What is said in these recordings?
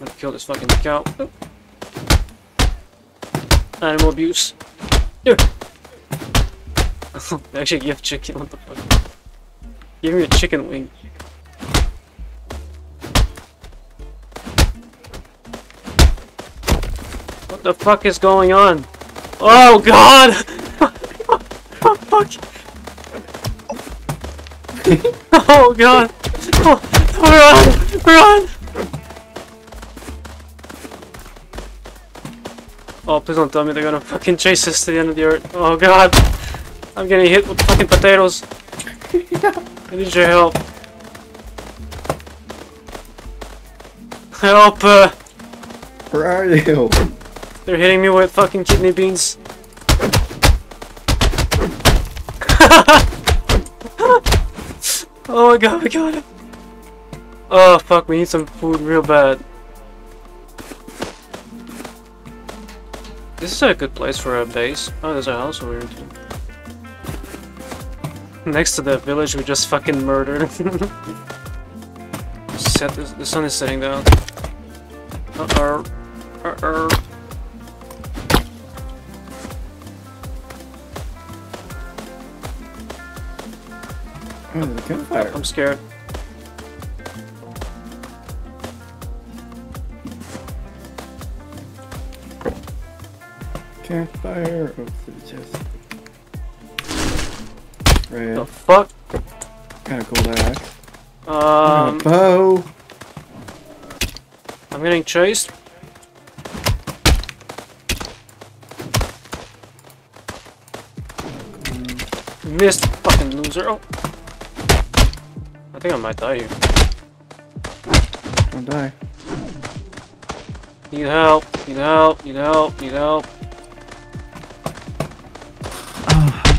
I'm gonna kill this fucking cow. Oh. Animal abuse. Yeah. Actually, give chicken. What the fuck? Give me a chicken wing. What the fuck is going on? Oh god! oh, fuck! oh god! Oh, run! Run! Oh, please don't tell me they're gonna fucking chase us to the end of the earth. Oh god! I'm getting hit with fucking potatoes. I need your help. Help! Uh, Where are you? they're hitting me with fucking kidney beans. oh my god, I got it. Oh fuck, we need some food real bad. This is a good place for a base. Oh, there's a house over here too. Next to the village we just fucking murdered. Set this, the sun is setting down. Uh-oh. Uh-oh. Oh, a campfire. I'm scared. Campfire. Oh, to the chest. Red. The fuck? Got a gold axe. Um, bow. I'm getting chased. Missed, fucking loser. Oh. I think I might die here. Don't die. Need help, need help, need help, need help.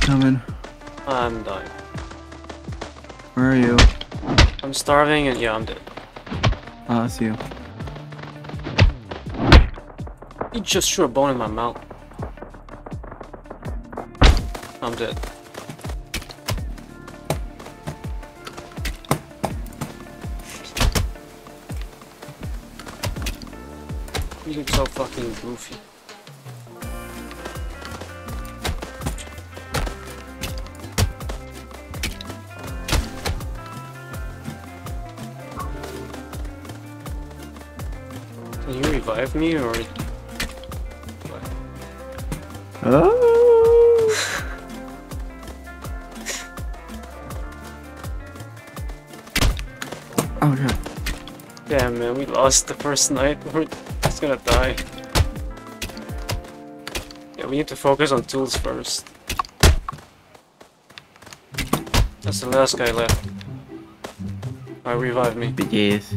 Coming. I'm dying. Where are you? I'm starving and yeah, I'm dead. Oh, I see you. He just threw a bone in my mouth. I'm dead. You look so fucking goofy. Can you revive me or Oh. oh god. Damn man, we lost the first night. We're just gonna die. Yeah, we need to focus on tools first. That's the last guy left. Alright, revive me. Yes.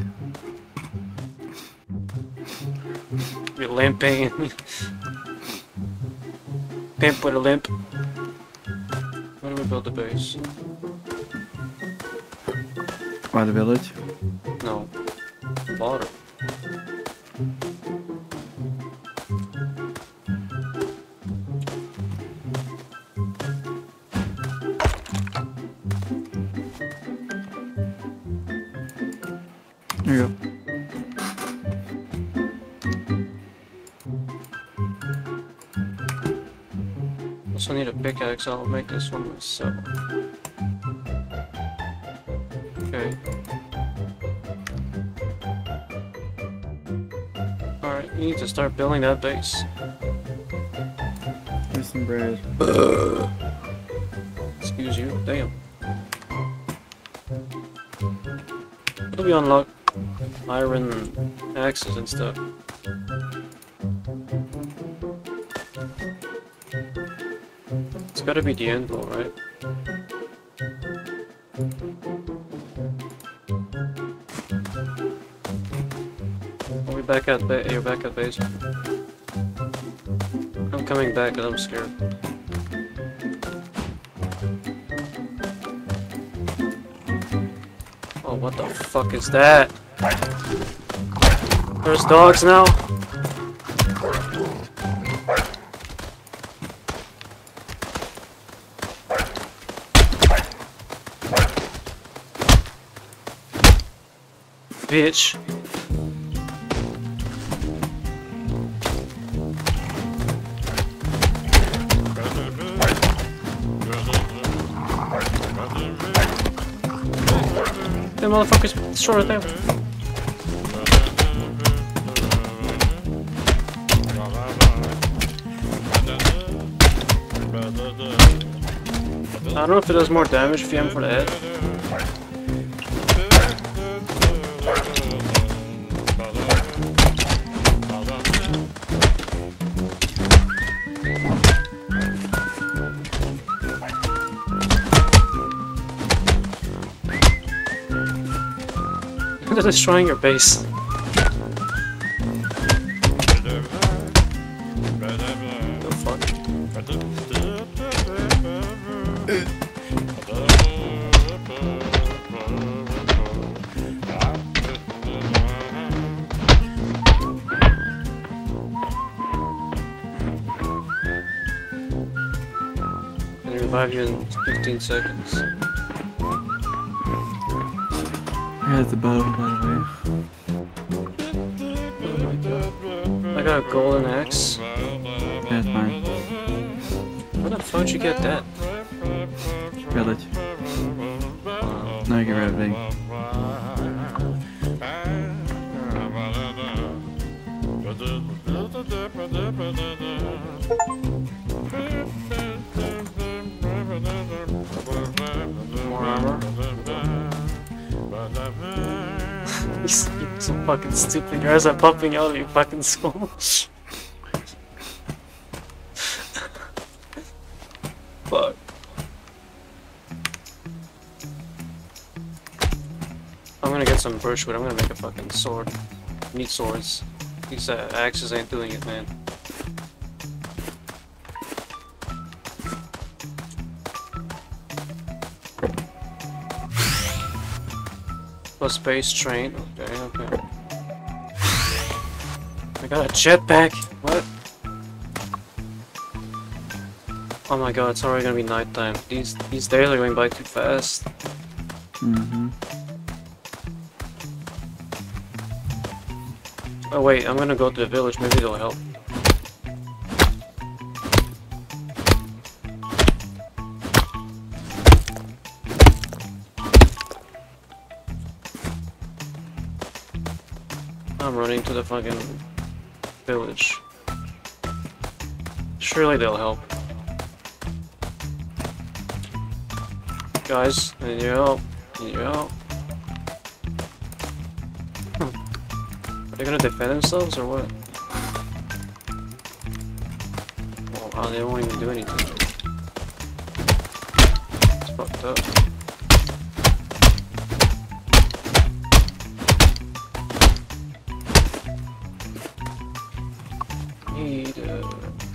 You're limping. Eh? Pimp with a limp. Where do we build the base? By the village. No. Water. There you go. Also need a pickaxe, I'll make this one myself. Okay. Alright, we need to start building that base. There's some bread. Excuse you, damn. What do we unlock? Iron axes and stuff. Gotta be the though, right? Are we back at ba- you're back at base? I'm coming back and I'm scared. Oh, what the fuck is that? There's dogs now? bitch. Them motherfuckers short right there. I don't know if it does more damage if you aim for the head. They're destroying your base. Revive you in 15 seconds. Here's the bow, by the way. I got a golden axe. That's mine. Where the fuck did you get that? Village. Wow. Now you get rid of me. More fucking stupid. Your eyes are popping out of your fucking skull. Fuck. I'm gonna get some birchwood. I'm gonna make a fucking sword. Need swords. These uh, axes ain't doing it, man. Plus space train. Okay, okay. I got a jetpack. What? Oh my god, it's already gonna be nighttime. These these days are going by too fast. Mm-hmm. Oh wait, I'm gonna go to the village. Maybe they'll help. I'm running to the fucking village. Surely they'll help. Guys, I need your help. I need your help. Hmm. Are they gonna defend themselves or what? Oh wow, they won't even do anything. It's fucked up. Need uh...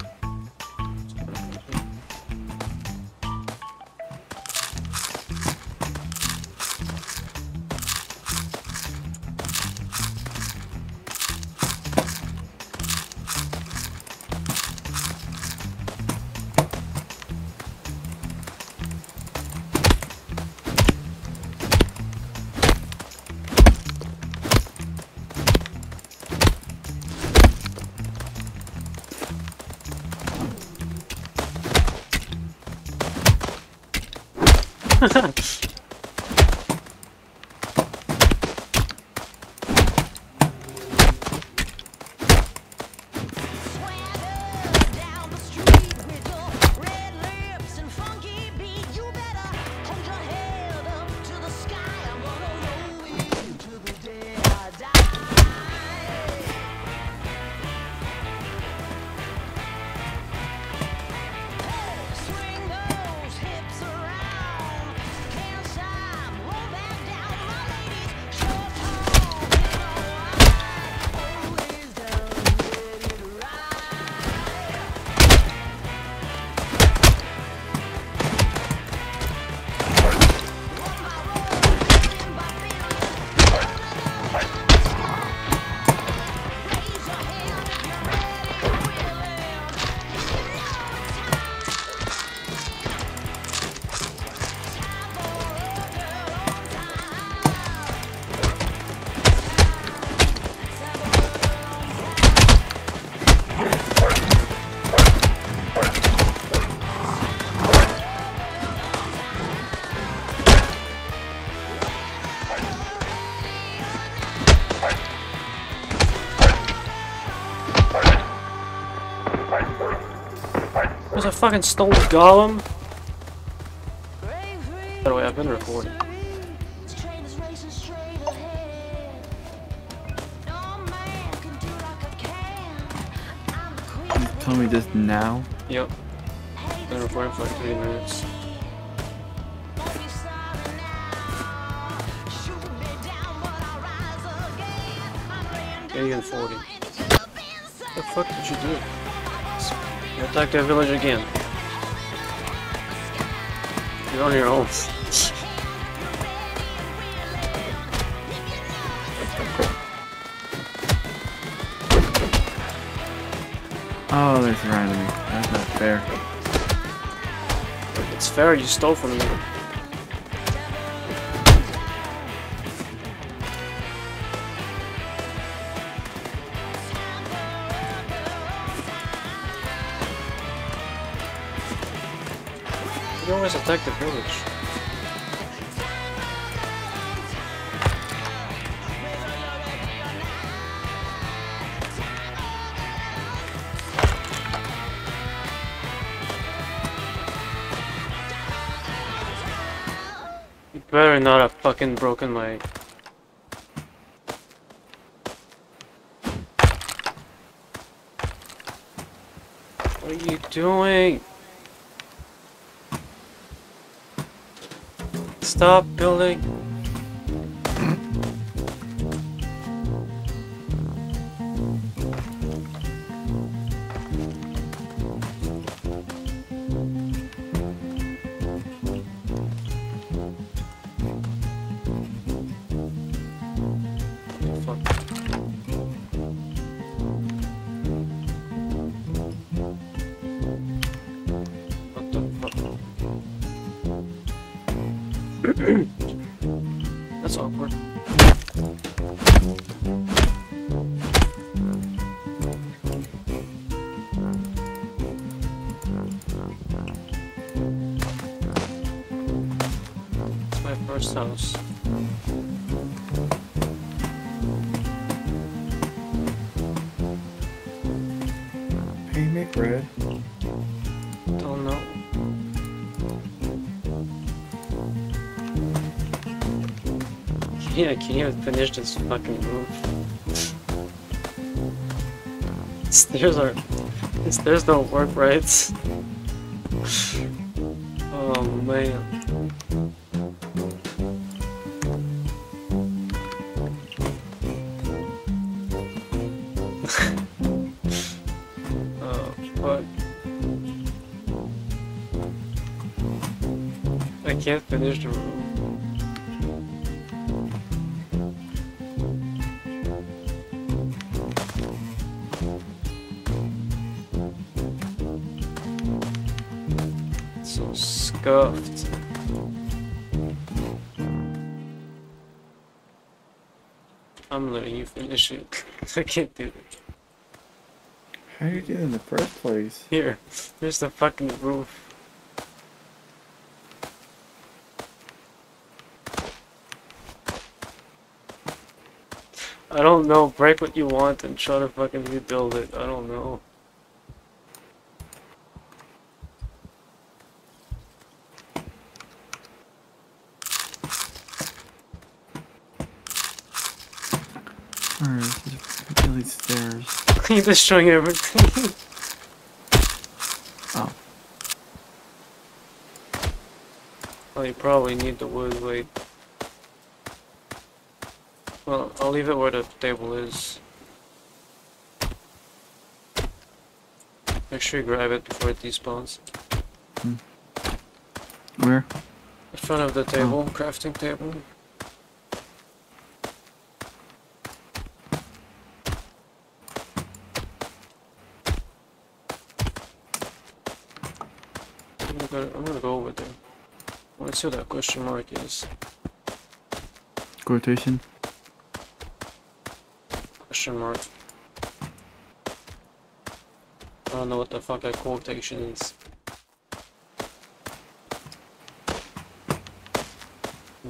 fucking stole the golem? By the way, I've been recording. This train is racing straight ahead. No man can do like I can. I'm the queen You told me this now? Yep, been recording for like three minutes. Won't be sorry now. Shoot me down, but I'll rise again. I'm laying Yeah, you down get 40. and you've been What the fuck did you do? You attacked that village again. You're on your own. Oh, they're surrounding me. That's not fair. It's fair you stole from me. You always attack the village. You better not have fucking broken my... What are you doing? Stop building. That's awkward. It's my first house. Make red. Don't know. Yeah, I can't even finish this fucking move. Stairs are. Stairs don't work right. Oh man. oh. I can't finish the room. Scuffed. I'm letting you finish it. I can't do it. How did you get in the first place? Here, there's the fucking roof. I don't know, break what you want and try to fucking rebuild it. I don't know. Alright, just delete stairs. You're destroying everything. Oh, well, you probably need the wood, wait. Well, I'll leave it where the table is. Make sure you grab it before it despawns. Hmm. where? In front of the oh. table, crafting table. I'm gonna, I'm gonna go over there. I wanna see what that question mark is. Quotation? Question mark. I don't know what the fuck that quotation is.